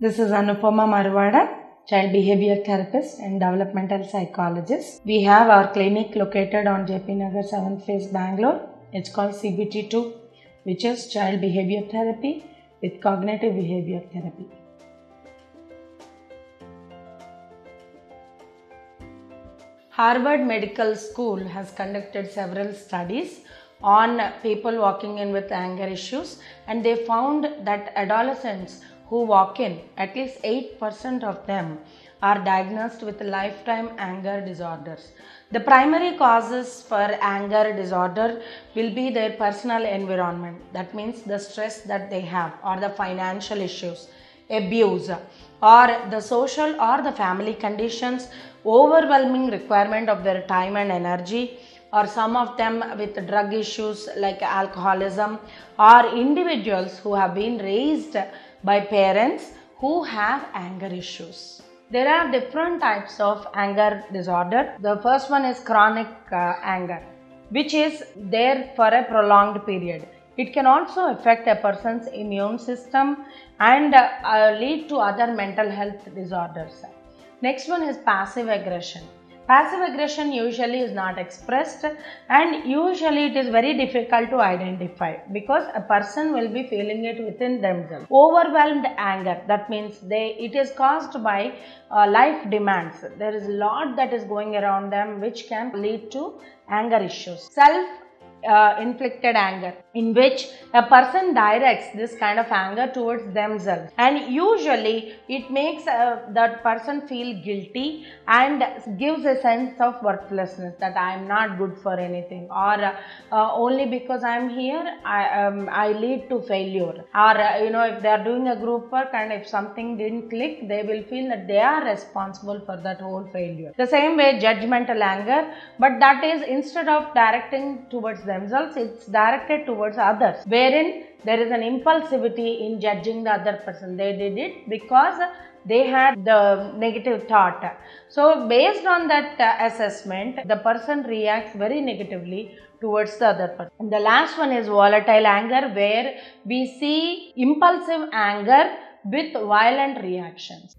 This is Anupama Maruvada, child behavior therapist and developmental psychologist. We have our clinic located on JP Nagar 7th Phase, Bangalore. It's called CBT2, which is child behavior therapy with cognitive behavior therapy. Harvard Medical School has conducted several studies on people walking in with anger issues and they found that adolescents who walk in, at least 8% of them are diagnosed with lifetime anger disorders. The primary causes for anger disorder will be their personal environment. That means the stress that they have or the financial issues, abuse or the social or the family conditions, overwhelming requirement of their time and energy or some of them with drug issues like alcoholism or individuals who have been raised by parents who have anger issues. There are different types of anger disorder. The first one is chronic uh, anger, which is there for a prolonged period. It can also affect a person's immune system and uh, uh, lead to other mental health disorders. Next one is passive aggression. Passive aggression usually is not expressed and usually it is very difficult to identify because a person will be feeling it within themselves. Overwhelmed anger that means they it is caused by uh, life demands. There is a lot that is going around them which can lead to anger issues. Self uh, inflicted anger in which a person directs this kind of anger towards themselves. And usually it makes uh, that person feel guilty and gives a sense of worthlessness that i am not good for anything or uh, only because i am here I, um, I lead to failure. Or you know if they are doing a group work and if something didn't click they will feel that they are responsible for that whole failure. The same way judgmental anger but that is instead of directing towards themselves it's directed towards others wherein there is an impulsivity in judging the other person. They did it because they had the negative thought. So based on that uh, assessment the person reacts very negatively towards the other person. And the last one is volatile anger where we see impulsive anger with violent reactions